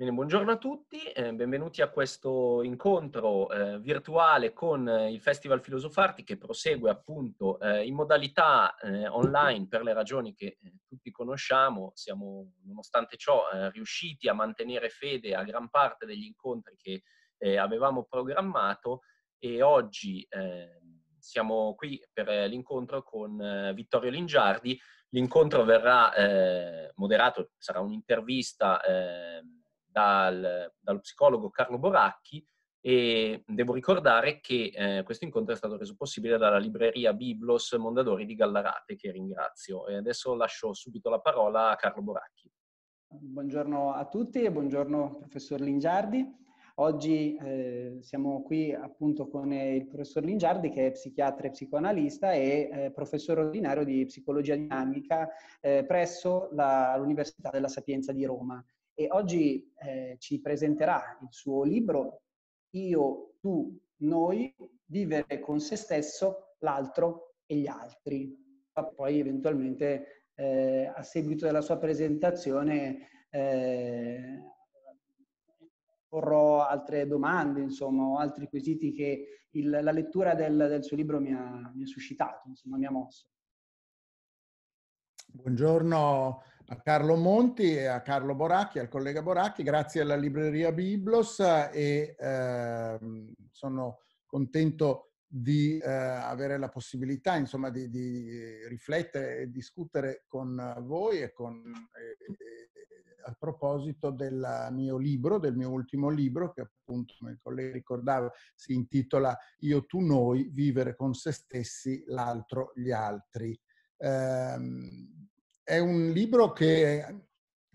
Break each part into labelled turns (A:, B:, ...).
A: Bene, buongiorno a tutti, eh, benvenuti a questo incontro eh, virtuale con eh, il Festival Filosofarti che prosegue appunto eh, in modalità eh, online per le ragioni che eh, tutti conosciamo. Siamo nonostante ciò riusciti a mantenere fede a gran parte degli incontri che avevamo programmato e oggi siamo qui per l'incontro con Vittorio Lingiardi. L'incontro verrà moderato, sarà un'intervista dal, dallo psicologo Carlo Boracchi e devo ricordare che eh, questo incontro è stato reso possibile dalla libreria Biblos Mondadori di Gallarate, che ringrazio. E adesso lascio subito la parola a Carlo Boracchi.
B: Buongiorno a tutti e buongiorno professor Lingiardi. Oggi eh, siamo qui appunto con il professor Lingiardi che è psichiatra e psicoanalista e eh, professore ordinario di psicologia dinamica eh, presso la, l'Università della Sapienza di Roma e oggi eh, ci presenterà il suo libro Io, tu, noi, vivere con se stesso, l'altro e gli altri. Poi eventualmente eh, a seguito della sua presentazione eh, porrò altre domande, insomma, altri quesiti che il, la lettura del, del, suo libro mi ha, mi ha suscitato, insomma, mi ha mosso.
C: Buongiorno a Carlo Monti e a Carlo Boracchi, al collega Boracchi, grazie alla libreria Biblos e eh, sono contento di eh, avere la possibilità insomma, di, di, riflettere e discutere con voi e con, eh, a proposito del mio libro, del mio ultimo libro, che appunto, come il collega ricordava, si intitola Io, tu, noi, vivere con se stessi, l'altro, gli altri. Eh, è un libro che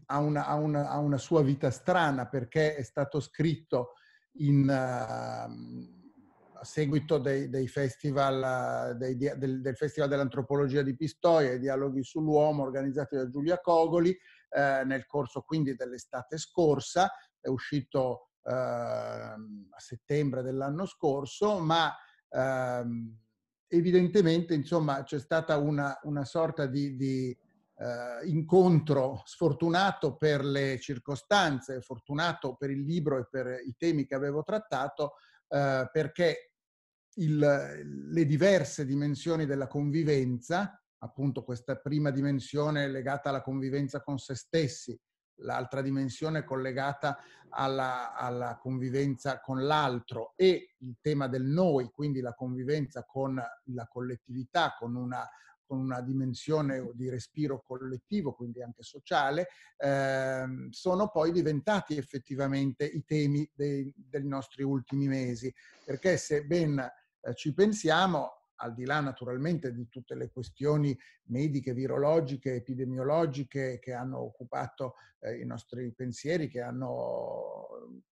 C: ha una, ha, una, ha una, sua vita strana perché è stato scritto in, uh, a seguito dei, dei festival, dei, del, del, Festival dell'Antropologia di Pistoia e Dialoghi sull'Uomo organizzati da Giulia Cogoli eh, nel corso quindi dell'estate scorsa. È uscito uh, a settembre dell'anno scorso, ma uh, evidentemente insomma c'è stata una, una sorta di, di eh, incontro sfortunato per le circostanze, fortunato per il libro e per i temi che avevo trattato, eh, perché il, le diverse dimensioni della convivenza, appunto questa prima dimensione legata alla convivenza con se stessi, l'altra dimensione collegata alla, alla, convivenza con l'altro e il tema del noi, quindi la convivenza con la collettività, con una con una dimensione di respiro collettivo, quindi anche sociale, ehm, sono poi diventati effettivamente i temi dei, dei nostri ultimi mesi. Perché se ben eh, ci pensiamo, al di là naturalmente di tutte le questioni mediche, virologiche, epidemiologiche che hanno occupato eh, i nostri pensieri, che hanno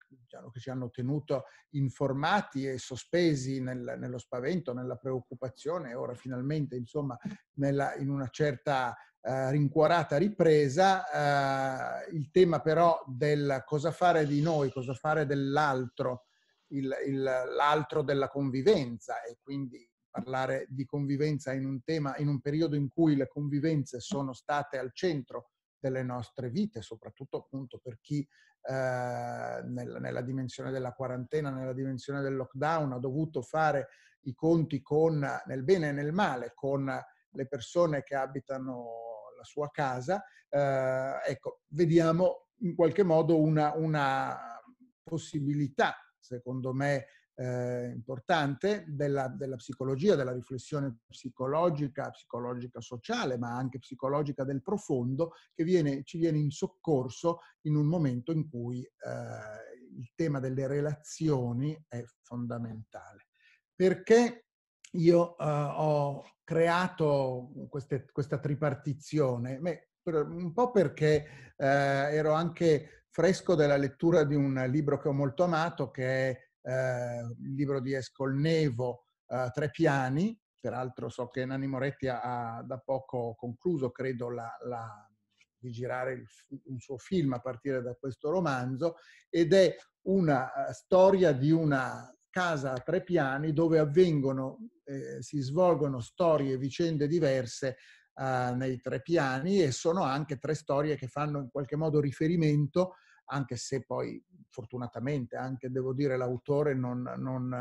C: diciamo, che ci hanno tenuto informati e sospesi nel, nello spavento, nella preoccupazione e ora finalmente insomma nella, in una certa eh, rincuorata ripresa. Eh, il tema però del cosa fare di noi, cosa fare dell'altro, il, il, l'altro della convivenza e quindi parlare di convivenza in un tema, in un periodo in cui le convivenze sono state al centro delle nostre vite, soprattutto appunto per chi eh, nella, nella, dimensione della quarantena, nella dimensione del lockdown ha dovuto fare i conti con, nel bene e nel male, con le persone che abitano la sua casa. Eh, ecco, vediamo in qualche modo una, una possibilità, secondo me, eh, importante della, della, psicologia, della riflessione psicologica, psicologica sociale, ma anche psicologica del profondo, che viene, ci viene in soccorso in un momento in cui eh, il tema delle relazioni è fondamentale. Perché io eh, ho creato queste, questa tripartizione? Beh, per, un po' perché eh, ero anche fresco della lettura di un libro che ho molto amato, che è il libro di Escolnevo, eh, Tre piani, peraltro so che Nanni Moretti ha, da poco concluso, credo, la, la, di girare il, un suo film a partire da questo romanzo, ed è una uh, storia di una casa a tre piani dove avvengono, eh, si svolgono storie vicende diverse uh, nei tre piani e sono anche tre storie che fanno in qualche modo riferimento anche se poi fortunatamente anche devo dire l'autore non, non,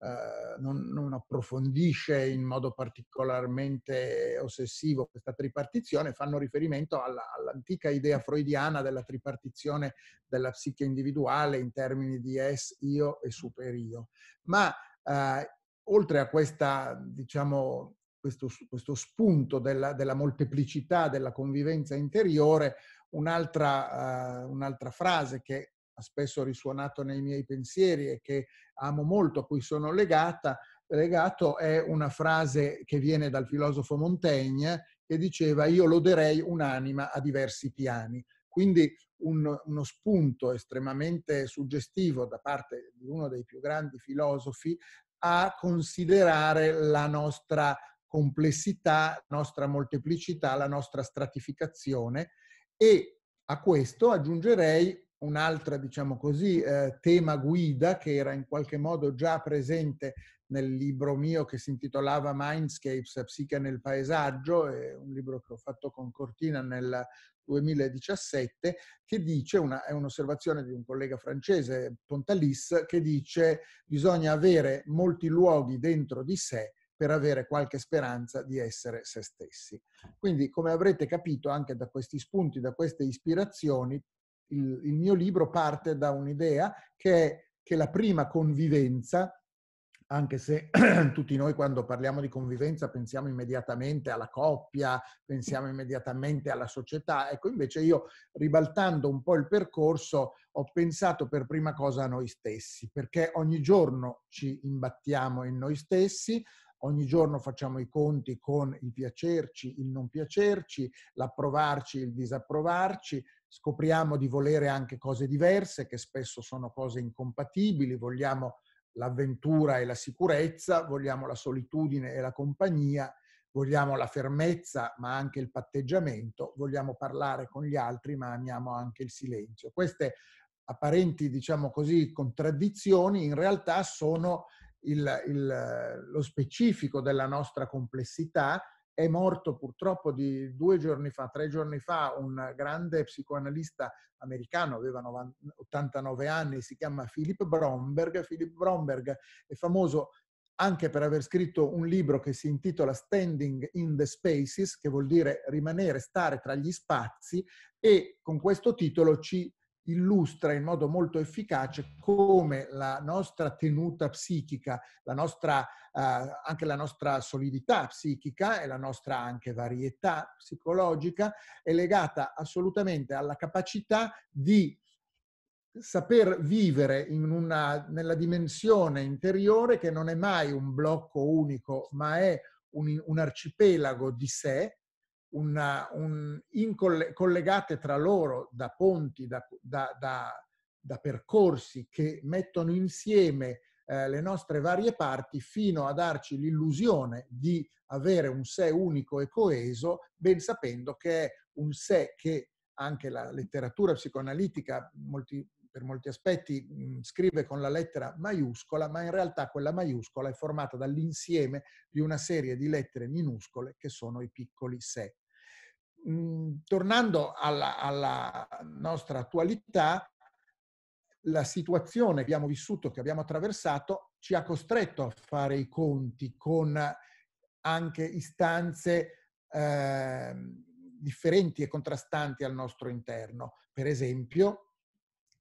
C: eh, non, non, approfondisce in modo particolarmente ossessivo questa tripartizione, fanno riferimento alla, all'antica idea freudiana della tripartizione della psiche individuale in termini di es, io e superio. Ma eh, oltre a questa, diciamo, questo, questo spunto della, della, molteplicità della convivenza interiore, un'altra, uh, un'altra frase che ha spesso risuonato nei miei pensieri e che amo molto, a cui sono legata, legato, è una frase che viene dal filosofo Montaigne che diceva io loderei un'anima a diversi piani. Quindi un, uno spunto estremamente suggestivo da parte di uno dei più grandi filosofi a considerare la nostra complessità, la nostra molteplicità, la nostra stratificazione e a questo aggiungerei un'altra, diciamo così, eh, tema guida che era in qualche modo già presente nel libro mio che si intitolava Mindscapes, Psiche nel paesaggio, è un libro che ho fatto con Cortina nel 2017, che dice, una, è un'osservazione di un collega francese, Pontalis, che dice bisogna avere molti luoghi dentro di sé per avere qualche speranza di essere se stessi. Quindi, come avrete capito anche da questi spunti, da queste ispirazioni, il, il mio libro parte da un'idea che è che la prima convivenza, anche se tutti noi quando parliamo di convivenza pensiamo immediatamente alla coppia, pensiamo immediatamente alla società, ecco invece io ribaltando un po' il percorso ho pensato per prima cosa a noi stessi, perché ogni giorno ci imbattiamo in noi stessi, ogni giorno facciamo i conti con il piacerci, il non piacerci, l'approvarci, il disapprovarci, scopriamo di volere anche cose diverse, che spesso sono cose incompatibili, vogliamo l'avventura e la sicurezza, vogliamo la solitudine e la compagnia, vogliamo la fermezza ma anche il patteggiamento, vogliamo parlare con gli altri ma amiamo anche il silenzio. Queste apparenti, diciamo così, contraddizioni in realtà sono il, il, lo specifico della nostra complessità è morto purtroppo di due giorni fa, tre giorni fa, un grande psicoanalista americano, aveva 89 anni, si chiama Philip Bromberg. Philip Bromberg è famoso anche per aver scritto un libro che si intitola Standing in the Spaces, che vuol dire rimanere, stare tra gli spazi, e con questo titolo ci illustra in modo molto efficace come la nostra tenuta psichica, la nostra, eh, anche la nostra solidità psichica e la nostra anche varietà psicologica è legata assolutamente alla capacità di saper vivere una, nella dimensione interiore che non è mai un blocco unico, ma è un, un arcipelago di sé, una, un, incolle, collegate tra loro da ponti, da, da, da, da percorsi che mettono insieme eh, le nostre varie parti fino a darci l'illusione di avere un sé unico e coeso, ben sapendo che è un sé che anche la letteratura psicoanalitica molti, per molti aspetti mh, scrive con la lettera maiuscola, ma in realtà quella maiuscola è formata dall'insieme di una serie di lettere minuscole che sono i piccoli sé. Tornando alla, alla nostra attualità, la situazione che abbiamo vissuto, che abbiamo attraversato, ci ha costretto a fare i conti con anche istanze eh, differenti e contrastanti al nostro interno. Per esempio,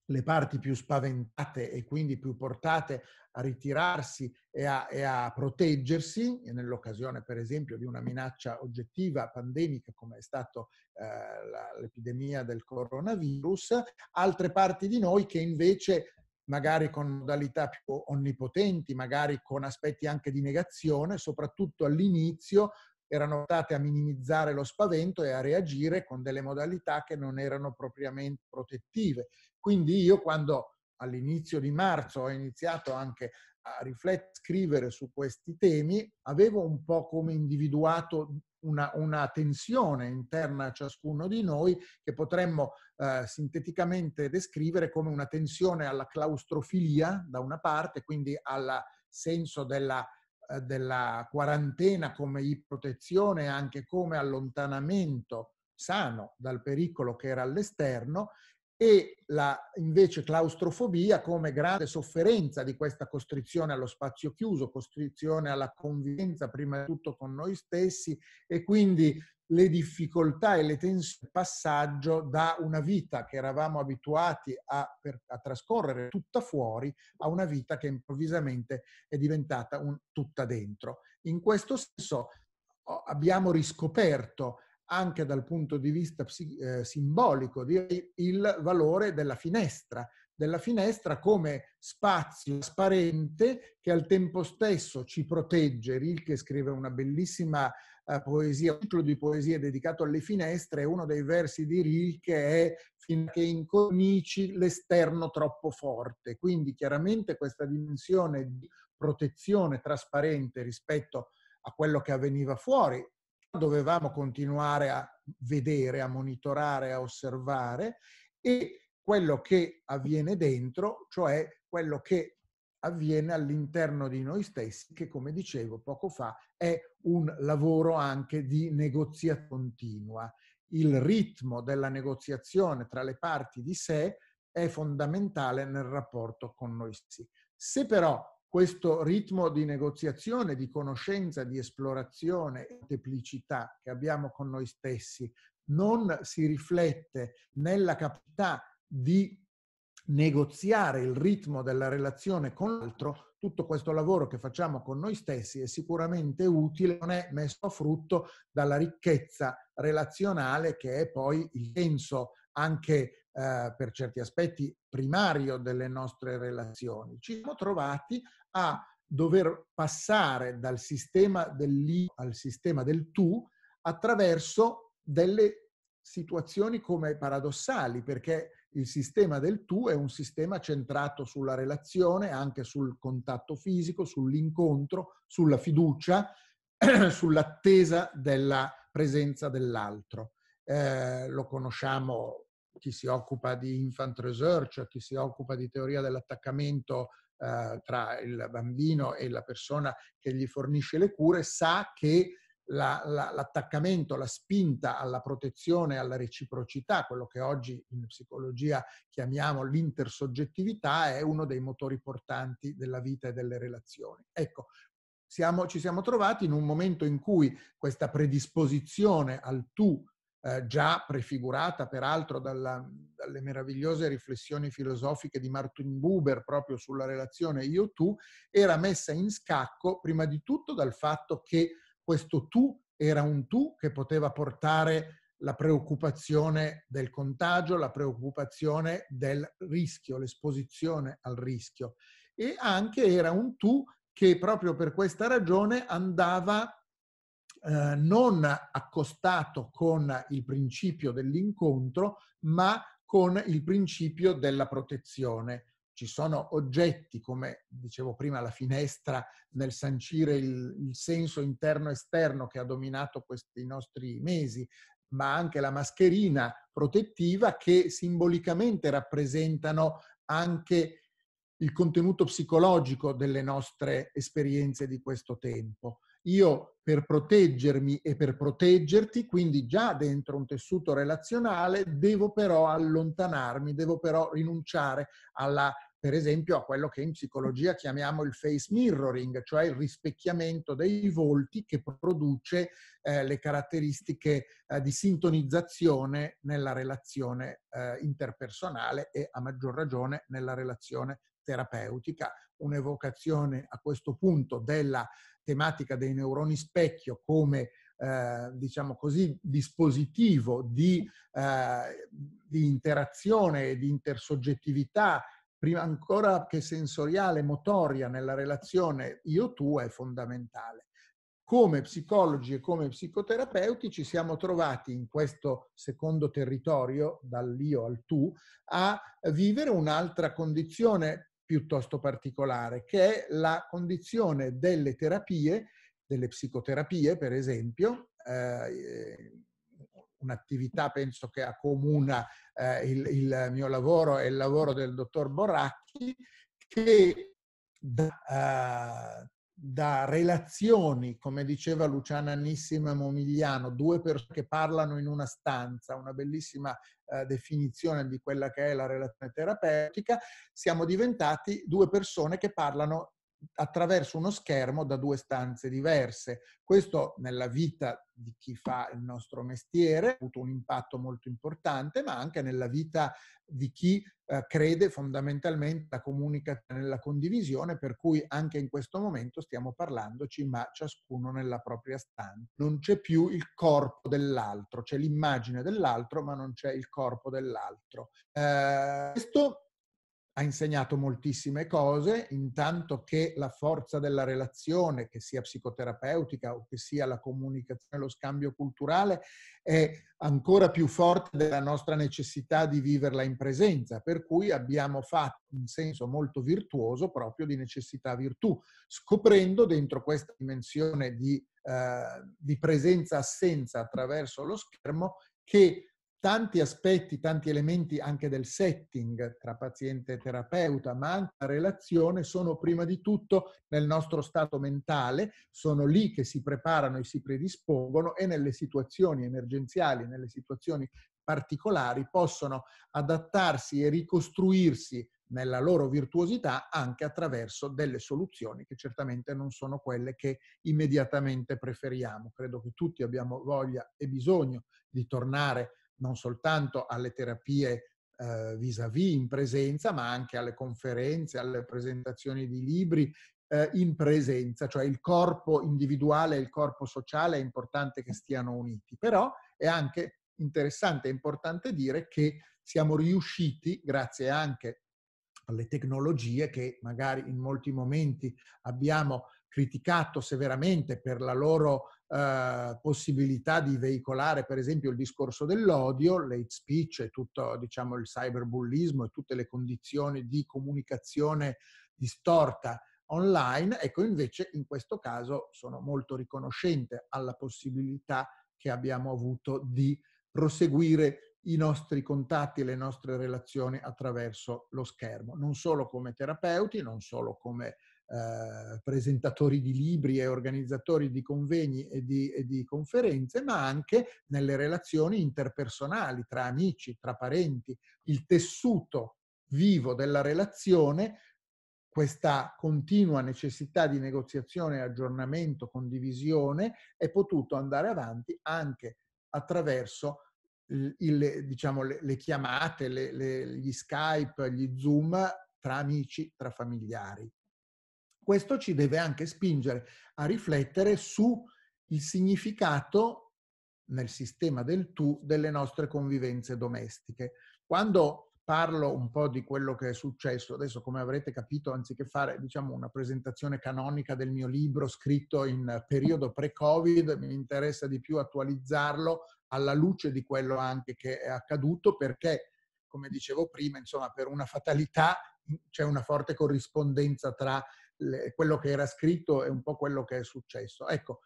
C: le parti più spaventate e quindi più portate a ritirarsi e a, e a proteggersi, nell'occasione per esempio di una minaccia oggettiva pandemica come è stato eh, l'epidemia del coronavirus, altre parti di noi che invece magari con modalità più onnipotenti, magari con aspetti anche di negazione, soprattutto all'inizio erano state a minimizzare lo spavento e a reagire con delle modalità che non erano propriamente protettive. Quindi io quando all'inizio di marzo ho iniziato anche a riflettere, scrivere su questi temi, avevo un po' come individuato una, una tensione interna a ciascuno di noi che potremmo eh, sinteticamente descrivere come una tensione alla claustrofilia da una parte, quindi al senso della, della quarantena come protezione, anche come allontanamento sano dal pericolo che era all'esterno e la invece claustrofobia come grande sofferenza di questa costrizione allo spazio chiuso, costrizione alla convivenza prima di tutto con noi stessi e quindi le difficoltà e le tensioni, passaggio da una vita che eravamo abituati a, per, a, trascorrere tutta fuori a una vita che improvvisamente è diventata un, tutta dentro. In questo senso abbiamo riscoperto anche dal punto di vista eh, simbolico direi, il valore della finestra, della finestra come spazio trasparente che al tempo stesso ci protegge. Rilke scrive una bellissima poesia, un ciclo di poesie dedicato alle finestre uno dei versi di Rilke è finché incomici l'esterno troppo forte. Quindi chiaramente questa dimensione di protezione trasparente rispetto a quello che avveniva fuori dovevamo continuare a vedere, a monitorare, a osservare e quello che avviene dentro, cioè quello che avviene all'interno di noi stessi, che come dicevo poco fa è un lavoro anche di negoziazione continua. Il ritmo della negoziazione tra le parti di sé è fondamentale nel rapporto con noi stessi. Se però questo ritmo di negoziazione, di conoscenza, di esplorazione e molteplicità che abbiamo con noi stessi non si riflette nella capacità di negoziare il ritmo della relazione con l'altro, tutto questo lavoro che facciamo con noi stessi è sicuramente utile, non è messo a frutto dalla ricchezza relazionale che è poi il senso anche eh, per certi aspetti primario delle nostre relazioni. Ci siamo trovati a dover passare dal sistema dell'io al sistema del tu attraverso delle situazioni come paradossali, perché il sistema del tu è un sistema centrato sulla relazione, anche sul contatto fisico, sull'incontro, sulla fiducia, sull'attesa della presenza dell'altro. Eh, lo conosciamo chi si occupa di infant research, chi si occupa di teoria dell'attaccamento eh, tra il bambino e la persona che gli fornisce le cure, sa che la, la, l'attaccamento, la spinta alla protezione, alla reciprocità, quello che oggi in psicologia chiamiamo l'intersoggettività, è uno dei motori portanti della vita e delle relazioni. Ecco, siamo, ci siamo trovati in un momento in cui questa predisposizione al tu eh, già prefigurata peraltro dalla, dalle meravigliose riflessioni filosofiche di Martin Buber proprio sulla relazione io-tu, era messa in scacco prima di tutto dal fatto che questo tu era un tu che poteva portare la preoccupazione del contagio, la preoccupazione del rischio, l'esposizione al rischio. E anche era un tu che proprio per questa ragione andava eh, non accostato con il principio dell'incontro, ma con il principio della protezione. Ci sono oggetti, come dicevo prima, la finestra nel sancire il, il senso interno-esterno che ha dominato questi nostri mesi, ma anche la mascherina protettiva che simbolicamente rappresentano anche il contenuto psicologico delle nostre esperienze di questo tempo. Io per proteggermi e per proteggerti, quindi già dentro un tessuto relazionale, devo però allontanarmi, devo però rinunciare alla, per esempio, a quello che in psicologia chiamiamo il face mirroring, cioè il rispecchiamento dei volti che produce eh, le caratteristiche eh, di sintonizzazione nella relazione eh, interpersonale e a maggior ragione nella relazione terapeutica. Un'evocazione a questo punto della tematica dei neuroni specchio come eh, diciamo così, dispositivo di, eh, di interazione e di intersoggettività, prima ancora che sensoriale, motoria nella relazione io-tu è fondamentale. Come psicologi e come psicoterapeuti ci siamo trovati in questo secondo territorio, dall'io al tu, a vivere un'altra condizione piuttosto particolare, che è la condizione delle terapie, delle psicoterapie per esempio, eh, un'attività penso che accomuna eh, il, il, mio lavoro e il lavoro del dottor Borracchi, che da, uh, da relazioni, come diceva Luciana Annissima Momigliano, due persone che parlano in una stanza, una bellissima eh, definizione di quella che è la relazione terapeutica, siamo diventati due persone che parlano attraverso uno schermo da due stanze diverse. Questo nella vita di chi fa il nostro mestiere ha avuto un impatto molto importante, ma anche nella vita di chi eh, crede fondamentalmente la comunicazione nella condivisione, per cui anche in questo momento stiamo parlandoci, ma ciascuno nella propria stanza. Non c'è più il corpo dell'altro, c'è l'immagine dell'altro, ma non c'è il corpo dell'altro. Eh, questo ha insegnato moltissime cose, intanto che la forza della relazione, che sia psicoterapeutica o che sia la comunicazione, lo scambio culturale, è ancora più forte della nostra necessità di viverla in presenza, per cui abbiamo fatto in senso molto virtuoso proprio di necessità virtù, scoprendo dentro questa dimensione di, eh, di presenza-assenza attraverso lo schermo che tanti aspetti, tanti elementi anche del setting tra paziente e terapeuta, ma anche la relazione sono prima di tutto nel nostro stato mentale, sono lì che si preparano e si predispongono e nelle situazioni emergenziali, nelle situazioni particolari possono adattarsi e ricostruirsi nella loro virtuosità anche attraverso delle soluzioni che certamente non sono quelle che immediatamente preferiamo. Credo che tutti abbiamo voglia e bisogno di tornare non soltanto alle terapie eh, vis-à-vis in presenza, ma anche alle conferenze, alle presentazioni di libri eh, in presenza, cioè il corpo individuale e il corpo sociale è importante che stiano uniti, però è anche interessante e importante dire che siamo riusciti, grazie anche alle tecnologie che magari in molti momenti abbiamo criticato severamente per la loro eh, possibilità di veicolare per esempio il discorso dell'odio, l'hate speech e tutto diciamo, il cyberbullismo e tutte le condizioni di comunicazione distorta online, ecco invece in questo caso sono molto riconoscente alla possibilità che abbiamo avuto di proseguire i nostri contatti le nostre relazioni attraverso lo schermo, non solo come terapeuti, non solo come eh, presentatori di libri e organizzatori di convegni e di, e di, conferenze, ma anche nelle relazioni interpersonali tra amici, tra parenti, il tessuto vivo della relazione, questa continua necessità di negoziazione, aggiornamento, condivisione è potuto andare avanti anche attraverso il, diciamo, le, le, chiamate, le, le, gli Skype, gli Zoom tra amici, tra familiari. Questo ci deve anche spingere a riflettere sul significato nel sistema del tu delle nostre convivenze domestiche. Quando parlo un po' di quello che è successo, adesso come avrete capito, anziché fare diciamo, una presentazione canonica del mio libro scritto in periodo pre-Covid, mi interessa di più attualizzarlo alla luce di quello anche che è accaduto perché, come dicevo prima, insomma, per una fatalità c'è una forte corrispondenza tra le, quello che era scritto e un po' quello che è successo. Ecco,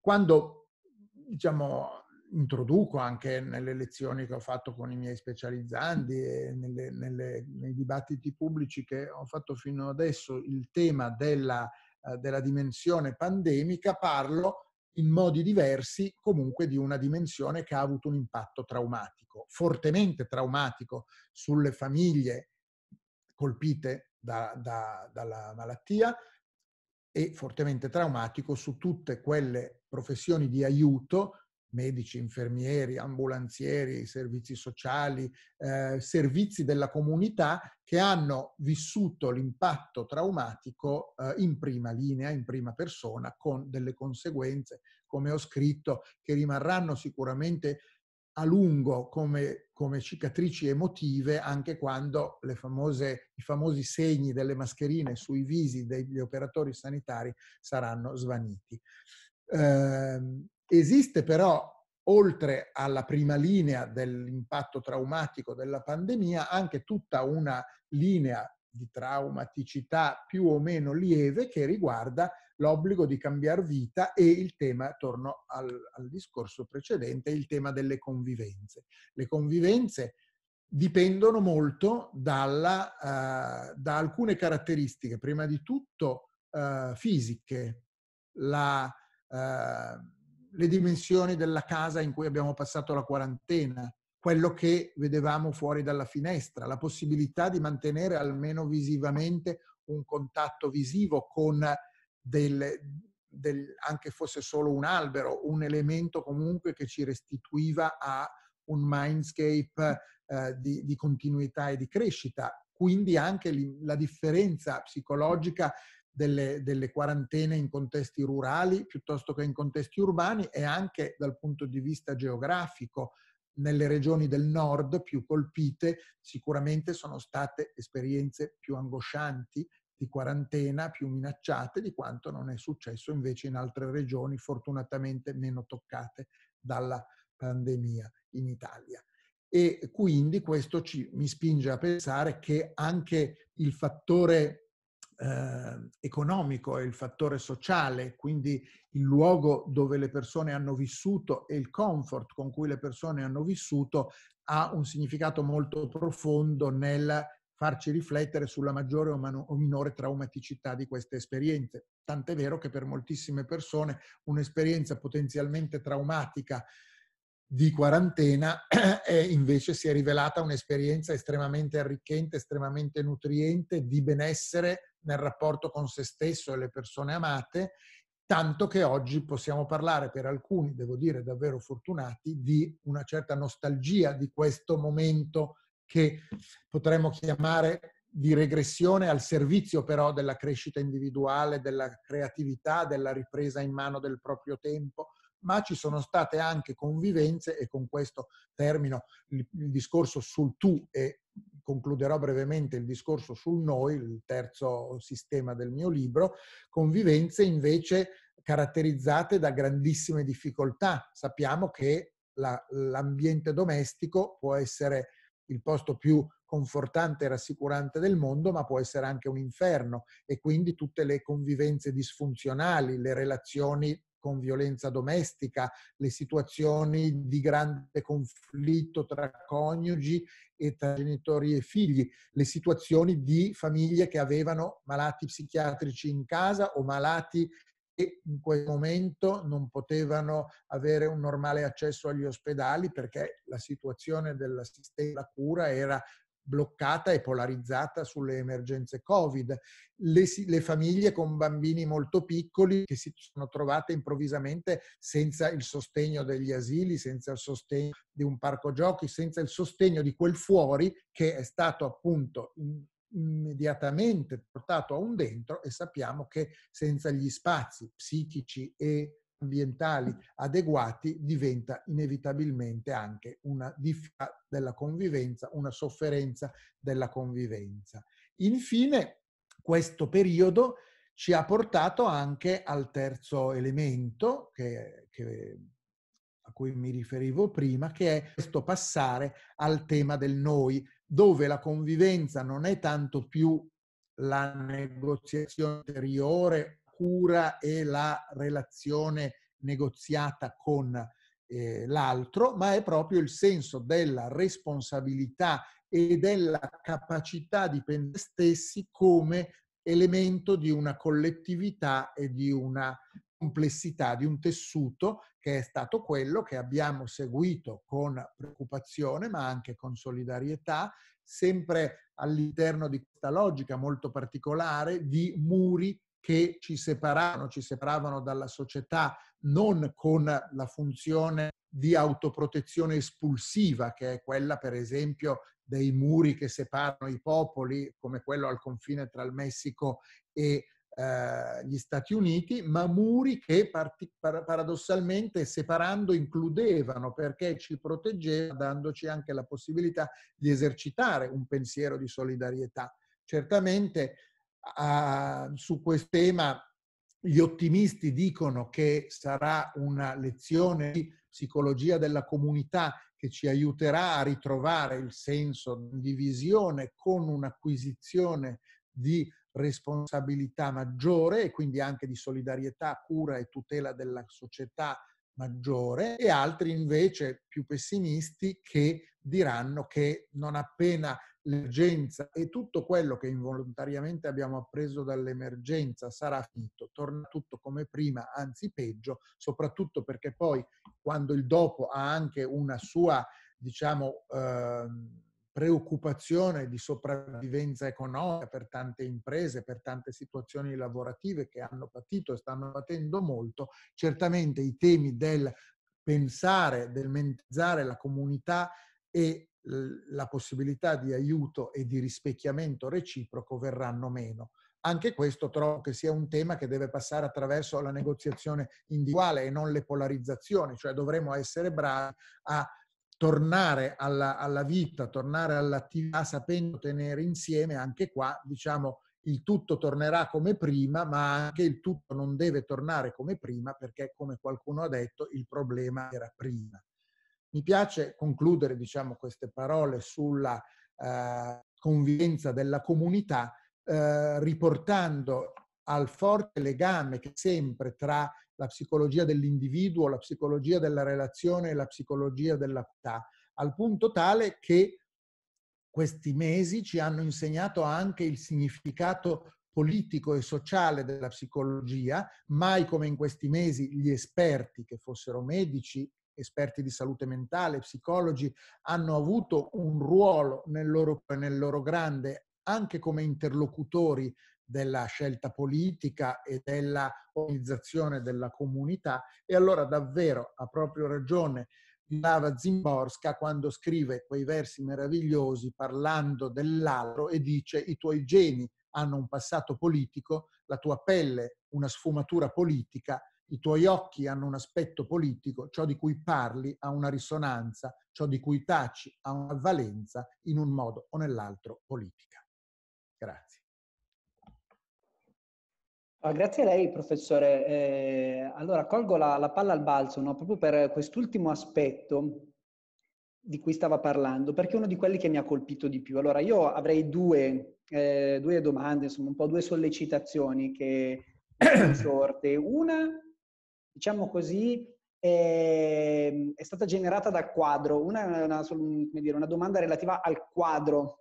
C: quando diciamo introduco anche nelle lezioni che ho fatto con i miei specializzandi e nelle, nelle, nei dibattiti pubblici che ho fatto fino adesso il tema della, uh, della dimensione pandemica, parlo in modi diversi comunque di una dimensione che ha avuto un impatto traumatico, fortemente traumatico sulle famiglie colpite da, da, dalla malattia e fortemente traumatico su tutte quelle professioni di aiuto, medici, infermieri, ambulanzieri, servizi sociali, eh, servizi della comunità che hanno vissuto l'impatto traumatico eh, in prima linea, in prima persona, con delle conseguenze, come ho scritto, che rimarranno sicuramente a lungo come, come cicatrici emotive anche quando famose, i famosi segni delle mascherine sui visi degli operatori sanitari saranno svaniti. Eh, esiste però, oltre alla prima linea dell'impatto traumatico della pandemia, anche tutta una linea di traumaticità più o meno lieve che riguarda l'obbligo di cambiare vita e il tema, torno al, al discorso precedente, il tema delle convivenze. Le convivenze dipendono molto dalla, uh, da alcune caratteristiche. Prima di tutto, uh, fisiche, la, eh, le dimensioni della casa in cui abbiamo passato la quarantena, quello che vedevamo fuori dalla finestra, la possibilità di mantenere almeno visivamente un contatto visivo con del, del, anche fosse solo un albero, un elemento comunque che ci restituiva a un mindscape eh, di, di, continuità e di crescita. Quindi anche la differenza psicologica delle, delle, quarantene in contesti rurali piuttosto che in contesti urbani e anche dal punto di vista geografico. Nelle regioni del nord più colpite sicuramente sono state esperienze più angoscianti di quarantena, più minacciate di quanto non è successo invece in altre regioni fortunatamente meno toccate dalla pandemia in Italia. E quindi questo ci, mi spinge a pensare che anche il fattore eh, economico e il fattore sociale, quindi il luogo dove le persone hanno vissuto e il comfort con cui le persone hanno vissuto ha un significato molto profondo nel farci riflettere sulla maggiore o, minore traumaticità di queste esperienze. Tant'è vero che per moltissime persone un'esperienza potenzialmente traumatica di quarantena invece si è rivelata un'esperienza estremamente arricchente, estremamente nutriente di benessere nel rapporto con se stesso e le persone amate, tanto che oggi possiamo parlare per alcuni, devo dire davvero fortunati, di una certa nostalgia di questo momento che potremmo chiamare di regressione al servizio però della crescita individuale, della creatività, della ripresa in mano del proprio tempo, ma ci sono state anche convivenze, e con questo termino il, discorso sul tu e concluderò brevemente il discorso sul noi, il terzo sistema del mio libro, convivenze invece caratterizzate da grandissime difficoltà. Sappiamo che la, l'ambiente domestico può essere il posto più confortante e rassicurante del mondo, ma può essere anche un inferno. E quindi tutte le convivenze disfunzionali, le relazioni con violenza domestica, le situazioni di grande conflitto tra coniugi e tra genitori e figli, le situazioni di famiglie che avevano malati psichiatrici in casa o malati in quel momento non potevano avere un normale accesso agli ospedali perché la situazione dell'assistenza alla cura era bloccata e polarizzata sulle emergenze Covid. Le, le, famiglie con bambini molto piccoli che si sono trovate improvvisamente senza il sostegno degli asili, senza il sostegno di un parco giochi, senza il sostegno di quel fuori che è stato appunto immediatamente portato a un dentro e sappiamo che senza gli spazi psichici e ambientali adeguati diventa inevitabilmente anche una difficoltà della convivenza, una sofferenza della convivenza. Infine, questo periodo ci ha portato anche al terzo elemento che, che, a cui mi riferivo prima, che è questo passare al tema del noi, dove la convivenza non è tanto più la negoziazione interiore cura e la relazione negoziata con eh, l'altro, ma è proprio il senso della responsabilità e della capacità di pensare stessi come elemento di una collettività e di una complessità, di un tessuto che è stato quello che abbiamo seguito con preoccupazione, ma anche con solidarietà, sempre all'interno di questa logica molto particolare di muri che ci separavano, ci separavano dalla società non con la funzione di autoprotezione espulsiva, che è quella per esempio dei muri che separano i popoli, come quello al confine tra il Messico e eh, gli Stati Uniti, ma muri che parti, paradossalmente separando includevano perché ci proteggevano, dandoci anche la possibilità di esercitare un pensiero di solidarietà. Certamente a, su questo tema gli ottimisti dicono che sarà una lezione di psicologia della comunità che ci aiuterà a ritrovare il senso di visione con un'acquisizione di responsabilità maggiore e quindi anche di solidarietà, cura e tutela della società maggiore e altri invece più pessimisti che diranno che non appena l'emergenza e tutto quello che involontariamente abbiamo appreso dall'emergenza sarà finito, torna tutto come prima, anzi peggio, soprattutto perché poi quando il dopo ha anche una sua, diciamo, eh, preoccupazione di sopravvivenza economica per tante imprese, per tante situazioni lavorative che hanno patito e stanno patendo molto, certamente i temi del pensare, del mentizzare la comunità e la possibilità di aiuto e di rispecchiamento reciproco verranno meno. Anche questo trovo che sia un tema che deve passare attraverso la negoziazione individuale e non le polarizzazioni, cioè dovremo essere bravi a tornare alla, alla vita, tornare all'attività sapendo tenere insieme anche qua, diciamo, il tutto tornerà come prima, ma anche il tutto non deve tornare come prima perché, come qualcuno ha detto, il problema era prima. Mi piace concludere diciamo, queste parole sulla eh, convivenza della comunità eh, riportando al forte legame che sempre tra la psicologia dell'individuo, la psicologia della relazione e la psicologia della comunità, al punto tale che questi mesi ci hanno insegnato anche il significato politico e sociale della psicologia, mai come in questi mesi gli esperti, che fossero medici, esperti di salute mentale, psicologi, hanno avuto un ruolo nel loro, nel loro grande anche come interlocutori della scelta politica e della organizzazione della comunità. E allora davvero ha proprio ragione Lava Zimborska quando scrive quei versi meravigliosi parlando dell'altro e dice i tuoi geni hanno un passato politico, la tua pelle una sfumatura politica i tuoi occhi hanno un aspetto politico, ciò di cui parli ha una risonanza, ciò di cui taci ha una valenza in un modo o nell'altro politica. Grazie.
B: Ah, grazie a lei, professore. Eh, allora, colgo la, la, palla al balzo no? proprio per quest'ultimo aspetto di cui stava parlando, perché è uno di quelli che mi ha colpito di più. Allora, io avrei due, eh, due domande, insomma, un po' due sollecitazioni che sorte. Una diciamo così, è, è stata generata dal quadro. Una è una, dire, una domanda relativa al quadro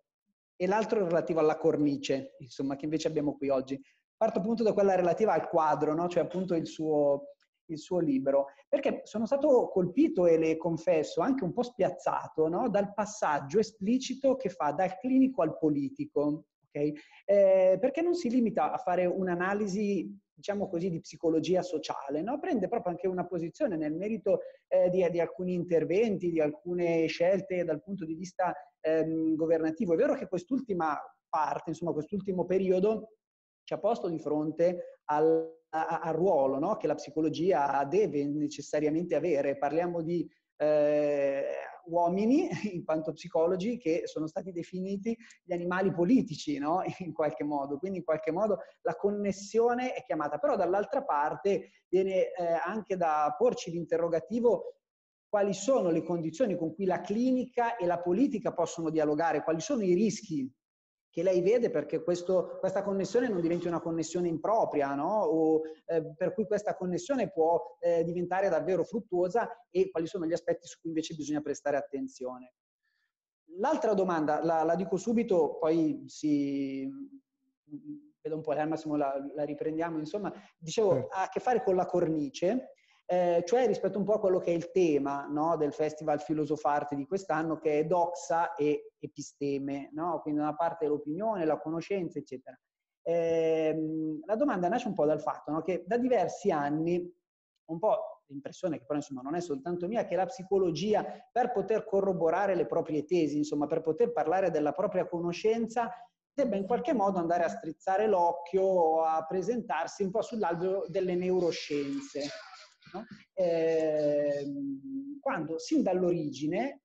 B: e l'altro è relativo alla cornice, insomma, che invece abbiamo qui oggi. Parto appunto da quella relativa al quadro, no? cioè appunto il suo, il suo libro, perché sono stato colpito e le confesso anche un po' spiazzato no? dal passaggio esplicito che fa dal clinico al politico. Okay? Eh, perché non si limita a fare un'analisi diciamo così, di psicologia sociale, no? prende proprio anche una posizione nel merito eh, di, di, alcuni interventi, di alcune scelte dal punto di vista ehm, governativo. È vero che quest'ultima parte, insomma quest'ultimo periodo, ci ha posto di fronte al, al ruolo no? che la psicologia deve necessariamente avere. Parliamo di eh, uomini, in quanto psicologi, che sono stati definiti gli animali politici, no? in qualche modo. Quindi in qualche modo la connessione è chiamata. Però dall'altra parte viene eh, anche da porci l'interrogativo quali sono le condizioni con cui la clinica e la politica possono dialogare, quali sono i rischi che lei vede perché questo, questa connessione non diventi una connessione impropria, no? o, eh, per cui questa connessione può eh, diventare davvero fruttuosa e quali sono gli aspetti su cui invece bisogna prestare attenzione. L'altra domanda, la, la, dico subito, poi si, vedo un po' al massimo la, la riprendiamo, insomma, dicevo, ha a che fare con la cornice, eh, cioè rispetto un po' a quello che è il tema no, del Festival Filosofarte di quest'anno, che è doxa e episteme, no? quindi da una parte l'opinione, la conoscenza, eccetera. Eh, la domanda nasce un po' dal fatto no, che da diversi anni, un po' l'impressione che però insomma non è soltanto mia, che la psicologia per poter corroborare le proprie tesi, insomma per poter parlare della propria conoscenza, debba in qualche modo andare a strizzare l'occhio, a presentarsi un po' sull'albero delle neuroscienze? Eh, quando sin dall'origine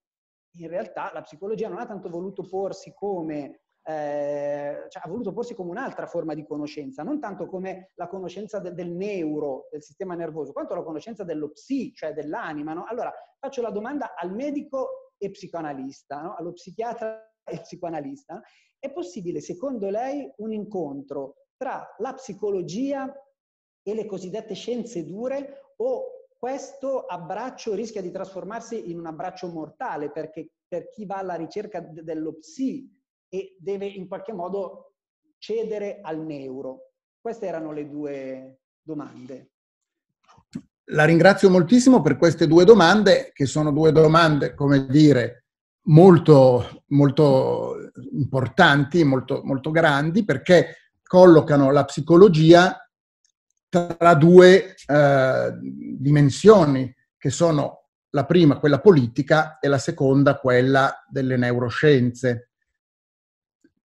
B: in realtà la psicologia non ha tanto voluto porsi come eh, cioè, ha voluto porsi come un'altra forma di conoscenza, non tanto come la conoscenza de- del neuro, del sistema nervoso, quanto la conoscenza dello psi, cioè dell'anima. No? Allora, faccio la domanda al medico e psicoanalista, no? allo psichiatra e psicoanalista. È possibile, secondo lei, un incontro tra la psicologia e le cosiddette scienze dure o questo abbraccio rischia di trasformarsi in un abbraccio mortale perché per chi va alla ricerca dello psi e deve in qualche modo cedere al neuro? Queste erano le due domande.
C: La ringrazio moltissimo per queste due domande, che sono due domande, come dire, molto, molto importanti, molto, molto grandi, perché collocano la psicologia tra due eh, dimensioni, che sono la prima, quella politica, e la seconda, quella delle neuroscienze.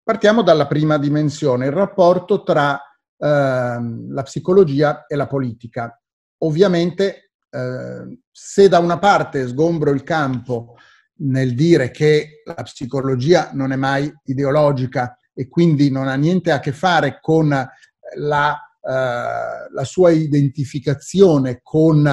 C: Partiamo dalla prima dimensione, il rapporto tra eh, la psicologia e la politica. Ovviamente, eh, se da una parte sgombro il campo nel dire che la psicologia non è mai ideologica e quindi non ha niente a che fare con la, la sua identificazione con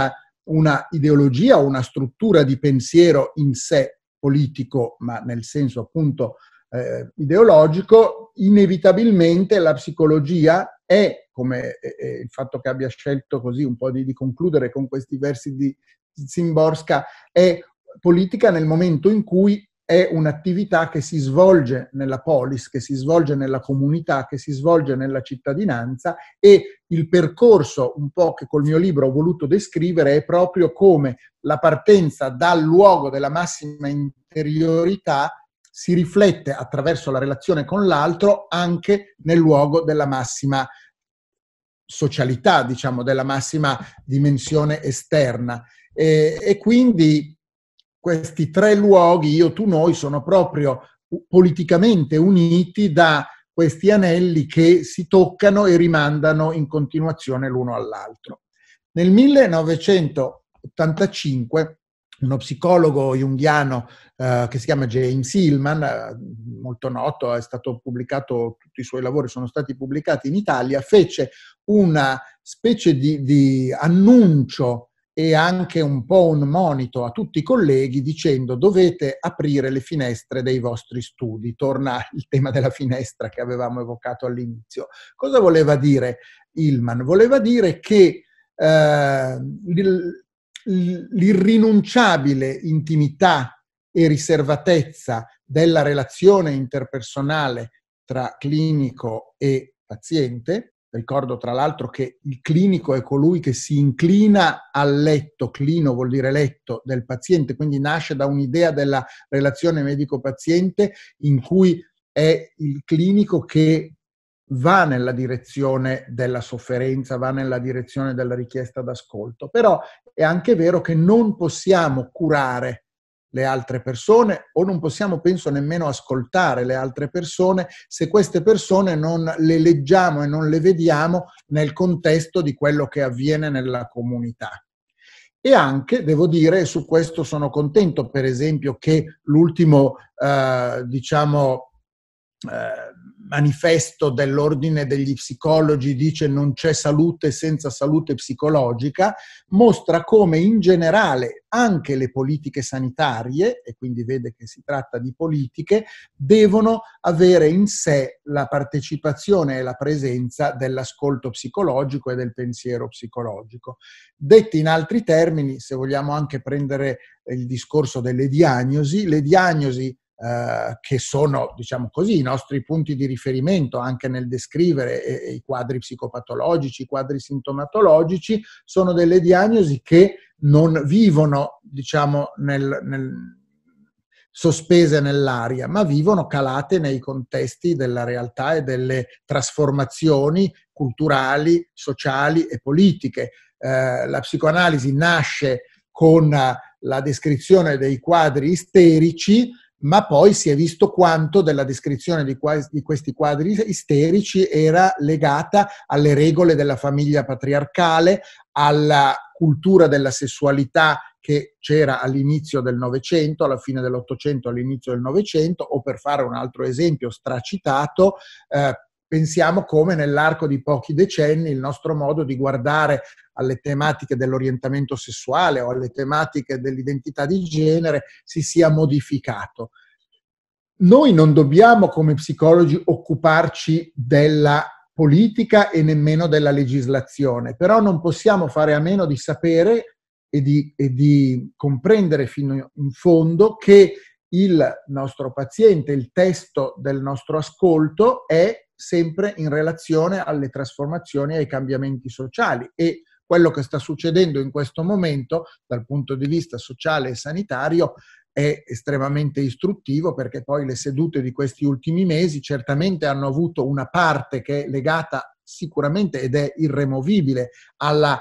C: una ideologia o una struttura di pensiero in sé politico, ma nel senso appunto eh, ideologico, inevitabilmente la psicologia è, come eh, il fatto che abbia scelto così un po' di, di concludere con questi versi di Zimborska, è politica nel momento in cui è un'attività che si svolge nella polis, che si svolge nella comunità, che si svolge nella cittadinanza e il percorso un po' che col mio libro ho voluto descrivere è proprio come la partenza dal luogo della massima interiorità si riflette attraverso la relazione con l'altro anche nel luogo della massima socialità, diciamo, della massima dimensione esterna. E, e quindi questi tre luoghi, io, tu, noi, sono proprio politicamente uniti da questi anelli che si toccano e rimandano in continuazione l'uno all'altro. Nel 1985 uno psicologo junghiano eh, che si chiama James Hillman, eh, molto noto, è stato pubblicato, tutti i suoi lavori sono stati pubblicati in Italia, fece una specie di, di annuncio e anche un po' un monito a tutti i colleghi dicendo dovete aprire le finestre dei vostri studi. Torna il tema della finestra che avevamo evocato all'inizio. Cosa voleva dire Ilman? Voleva dire che eh, l'irrinunciabile intimità e riservatezza della relazione interpersonale tra clinico e paziente Ricordo tra l'altro che il clinico è colui che si inclina al letto, clino vuol dire letto del paziente, quindi nasce da un'idea della relazione medico-paziente in cui è il clinico che va nella direzione della sofferenza, va nella direzione della richiesta d'ascolto. Però è anche vero che non possiamo curare le altre persone o non possiamo, penso, nemmeno ascoltare le altre persone se queste persone non le leggiamo e non le vediamo nel contesto di quello che avviene nella comunità. E anche, devo dire, su questo sono contento, per esempio, che l'ultimo, eh, diciamo, eh, manifesto dell'ordine degli psicologi dice non c'è salute senza salute psicologica, mostra come in generale anche le politiche sanitarie, e quindi vede che si tratta di politiche, devono avere in sé la partecipazione e la presenza dell'ascolto psicologico e del pensiero psicologico. Detti in altri termini, se vogliamo anche prendere il discorso delle diagnosi, le diagnosi eh, che sono, diciamo così, i nostri punti di riferimento anche nel descrivere eh, i quadri psicopatologici, i quadri sintomatologici, sono delle diagnosi che non vivono, diciamo, nel, nel sospese nell'aria, ma vivono calate nei contesti della realtà e delle trasformazioni culturali, sociali e politiche. Eh, la psicoanalisi nasce con la descrizione dei quadri isterici, ma poi si è visto quanto della descrizione di, di, questi quadri isterici era legata alle regole della famiglia patriarcale, alla cultura della sessualità che c'era all'inizio del Novecento, alla fine dell'Ottocento, all'inizio del Novecento, o per fare un altro esempio stracitato, eh, pensiamo come nell'arco di pochi decenni il nostro modo di guardare alle tematiche dell'orientamento sessuale o alle tematiche dell'identità di genere si sia modificato. Noi non dobbiamo come psicologi occuparci della politica e nemmeno della legislazione, però non possiamo fare a meno di sapere e di, e di comprendere fino in fondo che il nostro paziente, il testo del nostro ascolto è sempre in relazione alle trasformazioni e ai cambiamenti sociali e quello che sta succedendo in questo momento dal punto di vista sociale e sanitario è estremamente istruttivo perché poi le sedute di questi ultimi mesi certamente hanno avuto una parte che è legata sicuramente ed è irremovibile alla,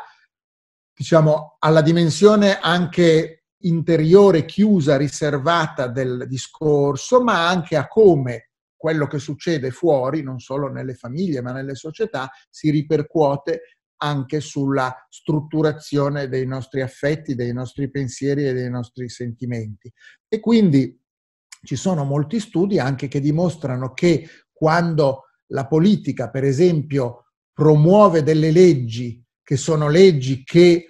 C: diciamo, alla dimensione anche interiore chiusa, riservata del discorso, ma anche a come quello che succede fuori, non solo nelle famiglie ma nelle società, si ripercuote anche sulla strutturazione dei nostri affetti, dei nostri pensieri e dei nostri sentimenti. E quindi ci sono molti studi anche che dimostrano che quando la politica, per esempio, promuove delle leggi che sono leggi che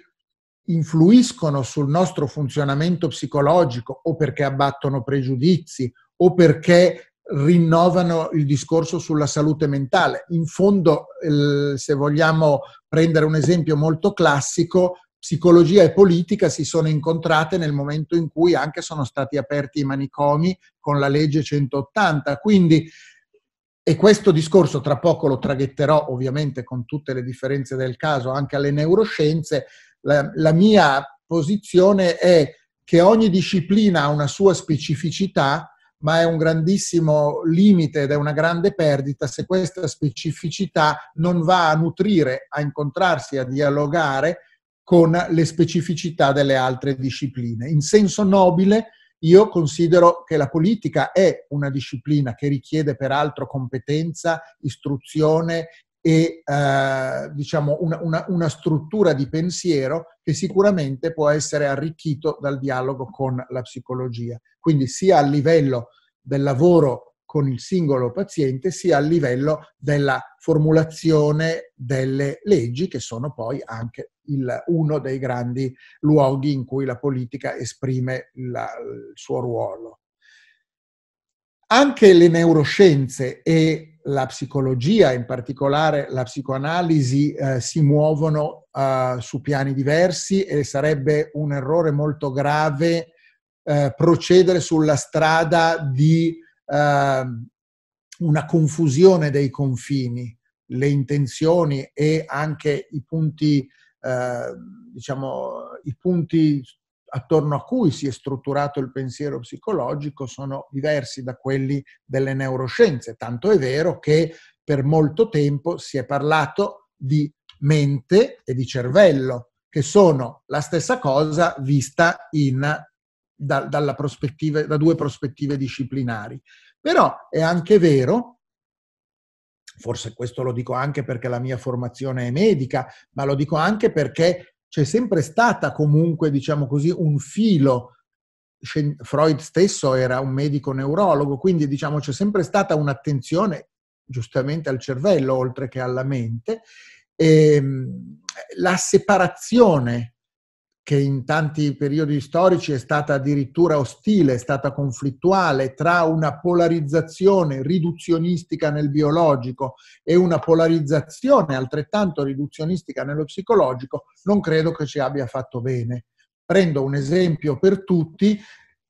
C: influiscono sul nostro funzionamento psicologico o perché abbattono pregiudizi o perché rinnovano il discorso sulla salute mentale. In fondo, se vogliamo prendere un esempio molto classico, psicologia e politica si sono incontrate nel momento in cui anche sono stati aperti i manicomi con la legge 180. Quindi, e questo discorso tra poco lo traghetterò ovviamente con tutte le differenze del caso anche alle neuroscienze, la, la mia posizione è che ogni disciplina ha una sua specificità, ma è un grandissimo limite ed è una grande perdita se questa specificità non va a nutrire, a incontrarsi, a dialogare con le specificità delle altre discipline. In senso nobile, io considero che la politica è una disciplina che richiede peraltro competenza, istruzione e eh, diciamo una, una, una, struttura di pensiero che sicuramente può essere arricchito dal dialogo con la psicologia. Quindi sia a livello del lavoro con il singolo paziente, sia a livello della formulazione delle leggi, che sono poi anche il, uno dei grandi luoghi in cui la politica esprime la, il suo ruolo. Anche le neuroscienze e la psicologia, in particolare la psicoanalisi, eh, si muovono eh, su piani diversi e sarebbe un errore molto grave eh, procedere sulla strada di ehm, una confusione dei confini, le intenzioni e anche i punti, ehm, diciamo, i punti attorno a cui si è strutturato il pensiero psicologico sono diversi da quelli delle neuroscienze, tanto è vero che per molto tempo si è parlato di mente e di cervello, che sono la stessa cosa vista in, da, da due prospettive disciplinari. Però è anche vero, forse questo lo dico anche perché la mia formazione è medica, ma lo dico anche perché c'è sempre stata comunque, diciamo così, un filo. Freud stesso era un medico neurologo, quindi diciamo c'è sempre stata un'attenzione giustamente al cervello oltre che alla mente. E, ehm, la separazione che in tanti periodi storici è stata addirittura ostile, è stata conflittuale tra una polarizzazione riduzionistica nel biologico e una polarizzazione altrettanto riduzionistica nello psicologico, non credo che ci abbia fatto bene. Prendo un esempio per tutti,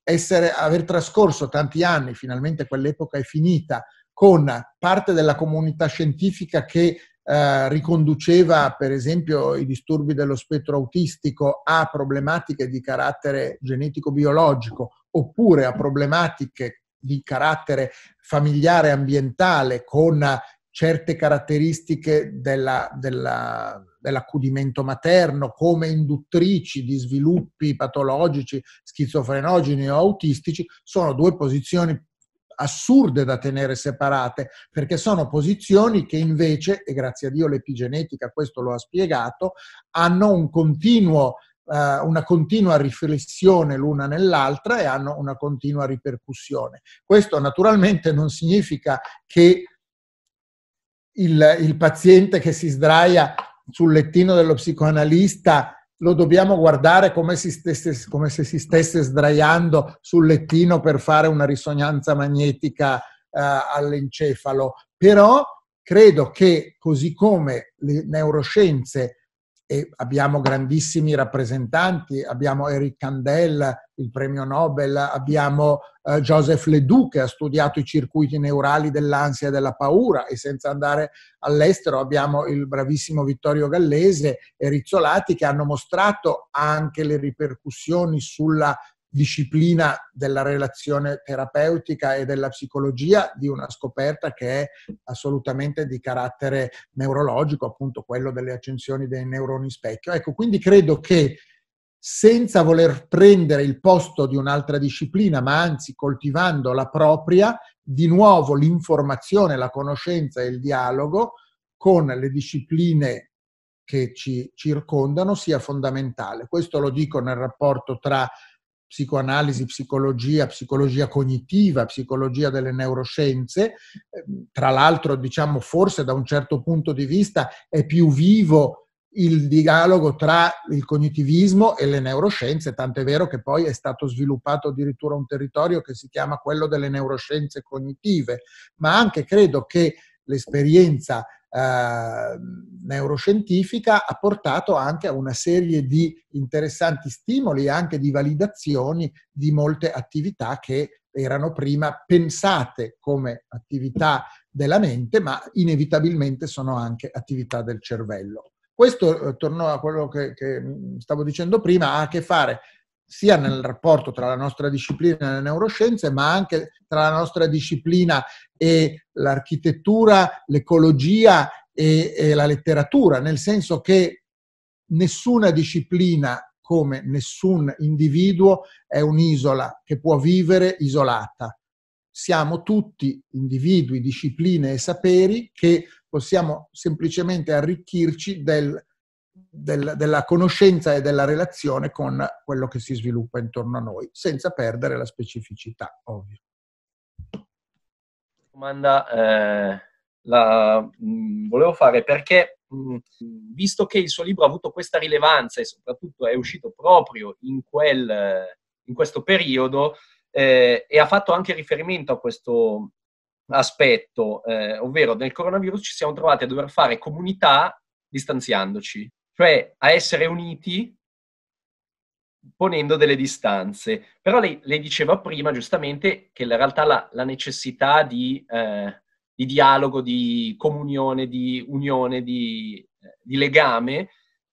C: essere, aver trascorso tanti anni, finalmente quell'epoca è finita, con parte della comunità scientifica che eh, riconduceva per esempio i disturbi dello spettro autistico a problematiche di carattere genetico-biologico oppure a problematiche di carattere familiare ambientale con certe caratteristiche della, della, dell'accudimento materno come induttrici di sviluppi patologici, schizofrenogeni o autistici, sono due posizioni assurde da tenere separate, perché sono posizioni che invece, e grazie a Dio l'epigenetica questo lo ha spiegato, hanno un continuo, eh, una continua riflessione l'una nell'altra e hanno una continua ripercussione. Questo naturalmente non significa che il, il paziente che si sdraia sul lettino dello psicoanalista lo dobbiamo guardare come, stesse, come, se si stesse sdraiando sul lettino per fare una risonanza magnetica eh, all'encefalo. Però credo che così come le neuroscienze e abbiamo grandissimi rappresentanti, abbiamo Eric Kandel, il premio Nobel, abbiamo eh, Joseph Ledoux che ha studiato i circuiti neurali dell'ansia e della paura e senza andare all'estero abbiamo il bravissimo Vittorio Gallese e Rizzolati che hanno mostrato anche le ripercussioni sulla disciplina della relazione terapeutica e della psicologia di una scoperta che è assolutamente di carattere neurologico, appunto quello delle accensioni dei neuroni specchio. Ecco, quindi credo che senza voler prendere il posto di un'altra disciplina, ma anzi coltivando la propria, di nuovo l'informazione, la conoscenza e il dialogo con le discipline che ci circondano sia fondamentale. Questo lo dico nel rapporto tra psicoanalisi, psicologia, psicologia cognitiva, psicologia delle neuroscienze. Ehm, tra l'altro, diciamo, forse da un certo punto di vista è più vivo il dialogo tra il cognitivismo e le neuroscienze, tant'è vero che poi è stato sviluppato addirittura un territorio che si chiama quello delle neuroscienze cognitive, ma anche credo che l'esperienza eh, neuroscientifica ha portato anche a una serie di interessanti stimoli e anche di validazioni di molte attività che erano prima pensate come attività della mente, ma inevitabilmente sono anche attività del cervello. Questo, eh, torno a quello che, che, stavo dicendo prima, ha a che fare sia nel rapporto tra la nostra disciplina e le neuroscienze, ma anche tra la nostra disciplina e l'architettura, l'ecologia e, e la letteratura, nel senso che nessuna disciplina come nessun individuo è un'isola che può vivere isolata. Siamo tutti individui, discipline e saperi che possiamo semplicemente arricchirci del, del, della conoscenza e della relazione con quello che si sviluppa intorno a noi, senza perdere la specificità, ovvio.
A: Domanda eh, la mh, mm, volevo fare perché, mh, mm, visto che il suo libro ha avuto questa rilevanza e soprattutto è uscito proprio in, quel, in questo periodo, eh, e ha fatto anche riferimento a questo aspetto, eh, ovvero nel coronavirus ci siamo trovati a dover fare comunità distanziandoci, cioè a essere uniti ponendo delle distanze. Però lei, lei diceva prima giustamente che in realtà la, la necessità di, eh, di, dialogo, di comunione, di unione, di, di legame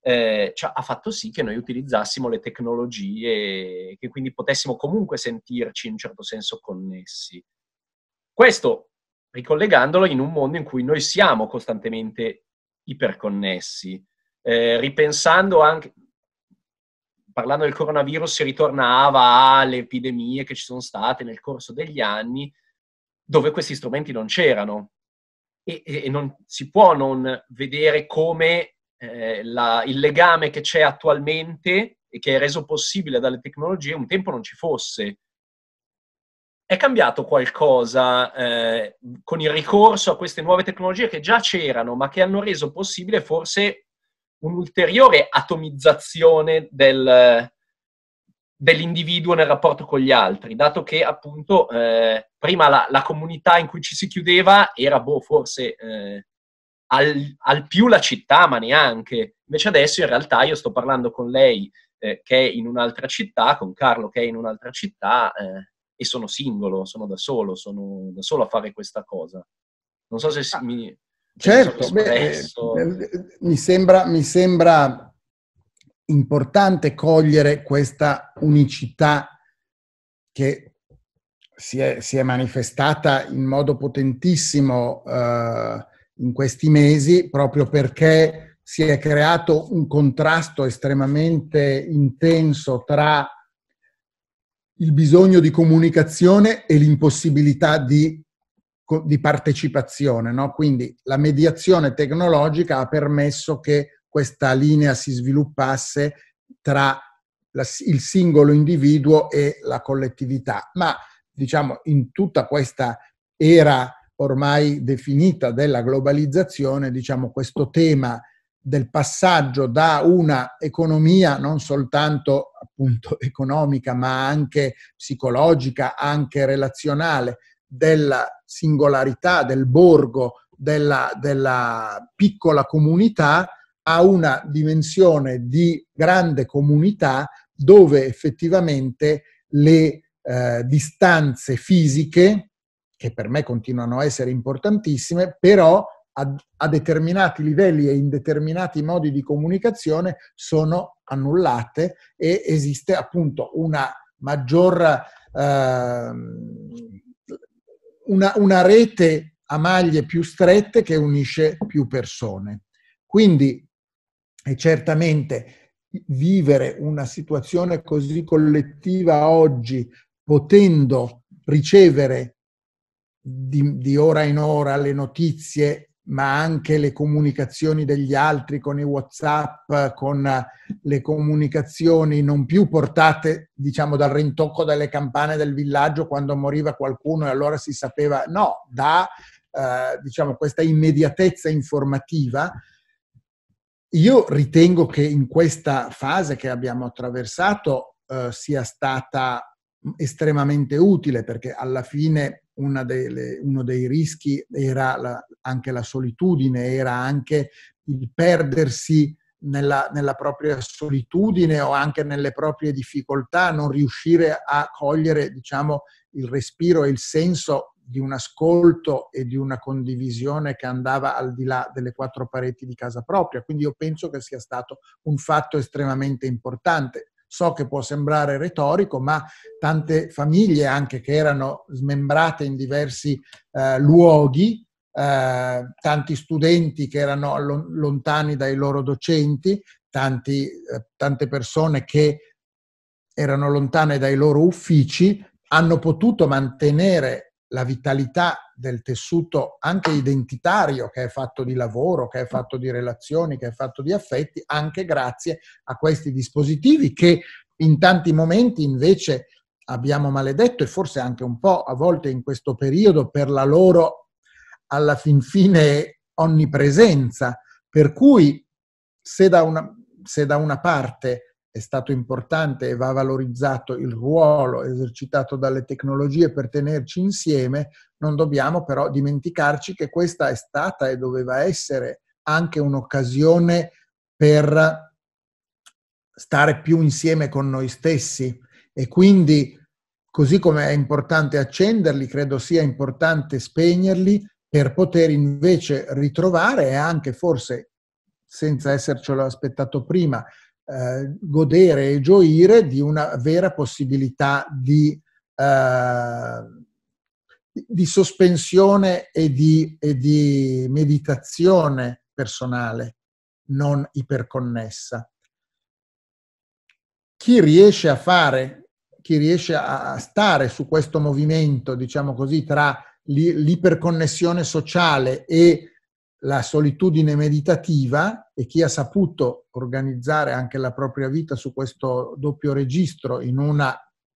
A: eh, cioè, ha fatto sì che noi utilizzassimo le tecnologie che quindi potessimo comunque sentirci in un certo senso connessi. Questo ricollegandolo in un mondo in cui noi siamo costantemente iperconnessi, eh, ripensando anche, parlando del coronavirus, si ritornava alle epidemie che ci sono state nel corso degli anni, dove questi strumenti non c'erano. E, e non si può non vedere come eh, la, il legame che c'è attualmente e che è reso possibile dalle tecnologie un tempo non ci fosse. È cambiato qualcosa eh, con il ricorso a queste nuove tecnologie che già c'erano, ma che hanno reso possibile forse un'ulteriore atomizzazione del, dell'individuo nel rapporto con gli altri, dato che appunto eh, prima la, la, comunità in cui ci si chiudeva era boh, forse eh, al, al, più la città, ma neanche. Invece adesso in realtà io sto parlando con lei eh, che è in un'altra città, con Carlo che è in un'altra città eh, e sono singolo, sono da solo, sono da solo a fare questa cosa. Non so se ah, mi...
C: Certo, beh, eh, mi, sembra, mi sembra importante cogliere questa unicità che si è, si è manifestata in modo potentissimo eh, in questi mesi proprio perché si è creato un contrasto estremamente intenso tra il bisogno di comunicazione e l'impossibilità di, di partecipazione. No? Quindi la mediazione tecnologica ha permesso che questa linea si sviluppasse tra la, il singolo individuo e la collettività. Ma diciamo in tutta questa era ormai definita della globalizzazione, diciamo questo tema del passaggio da una economia non soltanto appunto economica, ma anche psicologica, anche relazionale, della singolarità del borgo, della, della piccola comunità, a una dimensione di grande comunità dove effettivamente le eh, distanze fisiche, che per me continuano a essere importantissime, però a, a, determinati livelli e in determinati modi di comunicazione sono annullate e esiste appunto una maggior eh, una, una rete a maglie più strette che unisce più persone. Quindi è certamente vivere una situazione così collettiva oggi, potendo ricevere di, di, ora in ora le notizie ma anche le comunicazioni degli altri con i WhatsApp, con le comunicazioni non più portate, diciamo, dal rintocco delle campane del villaggio quando moriva qualcuno e allora si sapeva, no, da, eh, diciamo, questa immediatezza informativa. Io ritengo che in questa fase che abbiamo attraversato eh, sia stata estremamente utile perché alla fine delle, uno dei rischi era la, anche la solitudine, era anche il perdersi nella, nella, propria solitudine o anche nelle proprie difficoltà, non riuscire a cogliere diciamo, il respiro e il senso di un ascolto e di una condivisione che andava al di là delle quattro pareti di casa propria. Quindi io penso che sia stato un fatto estremamente importante. So che può sembrare retorico, ma tante famiglie anche che erano smembrate in diversi eh, luoghi, eh, tanti studenti che erano lontani dai loro docenti, tanti, eh, tante persone che erano lontane dai loro uffici, hanno potuto mantenere la vitalità del tessuto anche identitario che è fatto di lavoro, che è fatto di relazioni, che è fatto di affetti, anche grazie a questi dispositivi che in tanti momenti invece abbiamo maledetto e forse anche un po' a volte in questo periodo per la loro alla fin fine onnipresenza. Per cui se da una, se da una parte è stato importante e va valorizzato il ruolo esercitato dalle tecnologie per tenerci insieme, non dobbiamo però dimenticarci che questa è stata e doveva essere anche un'occasione per stare più insieme con noi stessi. E quindi così come è importante accenderli, credo sia importante spegnerli per poter invece ritrovare e anche forse senza essercelo aspettato prima, eh, godere e gioire di una vera possibilità di, eh, di sospensione e di, e di meditazione personale, non iperconnessa. Chi riesce a fare, chi riesce a stare su questo movimento, diciamo così, tra l'iperconnessione sociale e la solitudine meditativa e chi ha saputo organizzare anche la propria vita su questo doppio registro in una,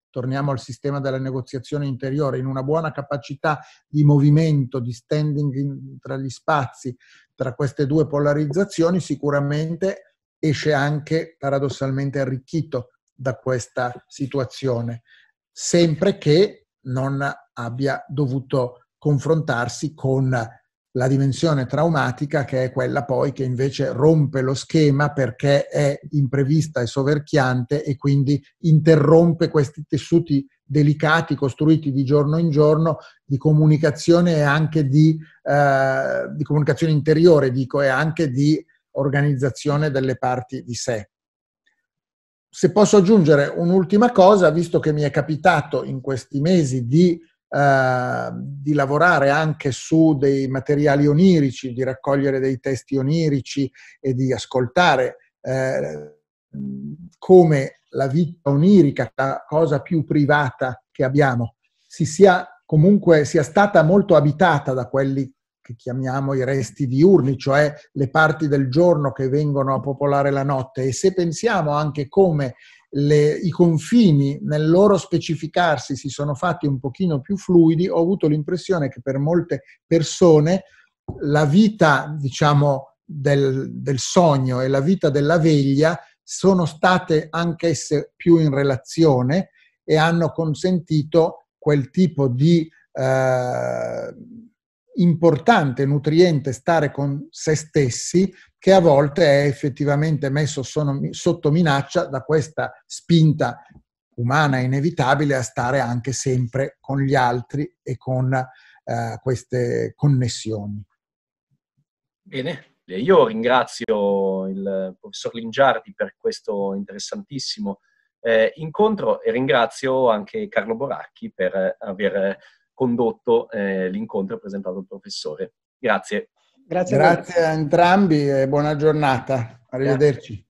C: torniamo al sistema della negoziazione interiore, in una buona capacità di movimento, di standing in, tra gli spazi, tra queste due polarizzazioni, sicuramente esce anche paradossalmente arricchito da questa situazione, sempre che non abbia dovuto confrontarsi con la dimensione traumatica che è quella poi che invece rompe lo schema perché è imprevista e soverchiante e quindi interrompe questi tessuti delicati costruiti di giorno in giorno di comunicazione e anche di, eh, di comunicazione interiore, dico, e anche di organizzazione delle parti di sé. Se posso aggiungere un'ultima cosa, visto che mi è capitato in questi mesi di eh, di lavorare anche su dei materiali onirici, di raccogliere dei testi onirici e di ascoltare eh, come la vita onirica, la cosa più privata che abbiamo, si sia comunque sia stata molto abitata da quelli che chiamiamo i resti diurni, cioè le parti del giorno che vengono a popolare la notte. E se pensiamo anche come le, i confini nel loro specificarsi si sono fatti un pochino più fluidi, ho avuto l'impressione che per molte persone la vita, diciamo, del, del sogno e la vita della veglia sono state anch'esse più in relazione e hanno consentito quel tipo di eh, importante, nutriente stare con se stessi che a volte è effettivamente messo sotto minaccia da questa spinta umana inevitabile a stare anche sempre con gli altri e con eh, queste connessioni.
A: Bene, io ringrazio il professor Lingiardi per questo interessantissimo eh, incontro e ringrazio anche Carlo Boracchi per aver condotto eh, l'incontro e presentato il professore. Grazie.
C: Grazie, Grazie a, a entrambi e buona giornata. Arrivederci. Grazie.